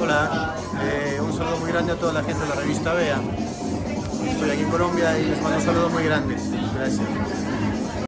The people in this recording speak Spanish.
Hola, eh, un saludo muy grande a toda la gente de la revista BEA. Estoy aquí en Colombia y les mando un saludo muy grande. Gracias.